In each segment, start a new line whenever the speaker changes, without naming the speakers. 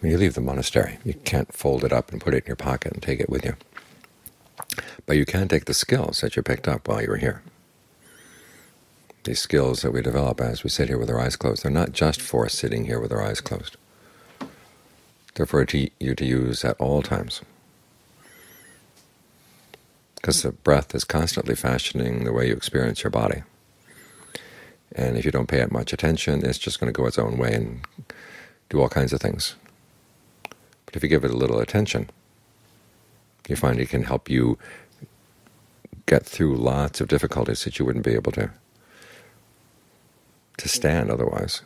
When you leave the monastery, you can't fold it up and put it in your pocket and take it with you. But you can take the skills that you picked up while you were here. These skills that we develop as we sit here with our eyes closed, they're not just for sitting here with our eyes closed. They're for you to use at all times. Because the breath is constantly fashioning the way you experience your body. And if you don't pay it much attention, it's just going to go its own way and do all kinds of things. If you give it a little attention, you find it can help you get through lots of difficulties that you wouldn't be able to to stand otherwise.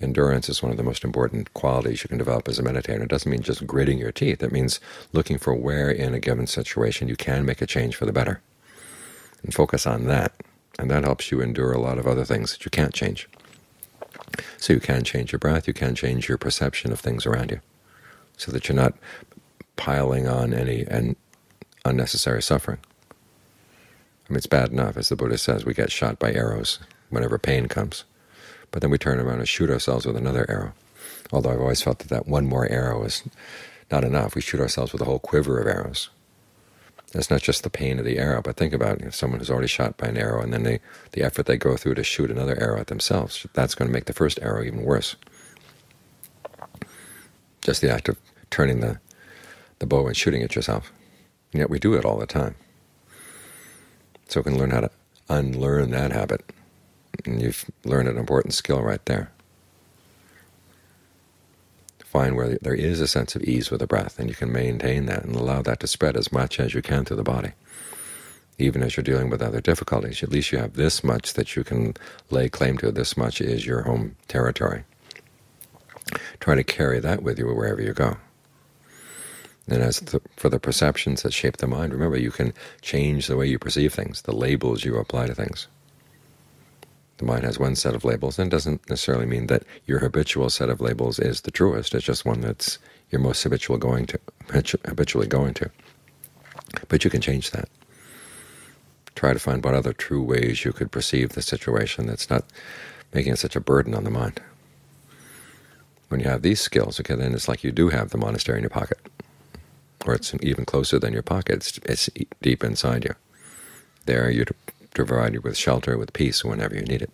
Endurance is one of the most important qualities you can develop as a meditator. It doesn't mean just gritting your teeth. It means looking for where in a given situation you can make a change for the better, and focus on that. And that helps you endure a lot of other things that you can't change. So you can change your breath, you can change your perception of things around you, so that you're not piling on any unnecessary suffering. I mean, it's bad enough, as the Buddha says, we get shot by arrows whenever pain comes. But then we turn around and shoot ourselves with another arrow. Although I've always felt that that one more arrow is not enough. We shoot ourselves with a whole quiver of arrows. It's not just the pain of the arrow, but think about it, someone who's already shot by an arrow and then they, the effort they go through to shoot another arrow at themselves. That's going to make the first arrow even worse. Just the act of turning the, the bow and shooting at yourself. And yet we do it all the time. So we can learn how to unlearn that habit. And you've learned an important skill right there. Find where there is a sense of ease with the breath, and you can maintain that and allow that to spread as much as you can through the body. Even as you're dealing with other difficulties, at least you have this much that you can lay claim to. This much is your home territory. Try to carry that with you wherever you go. And as the, for the perceptions that shape the mind, remember you can change the way you perceive things, the labels you apply to things. The mind has one set of labels, and doesn't necessarily mean that your habitual set of labels is the truest. It's just one that's your most habitual going to, habitually going to. But you can change that. Try to find what other true ways you could perceive the situation that's not making it such a burden on the mind. When you have these skills, okay, then it's like you do have the monastery in your pocket or it's even closer than your pocket. It's, it's deep inside you. There you to provide you with shelter, with peace whenever you need it.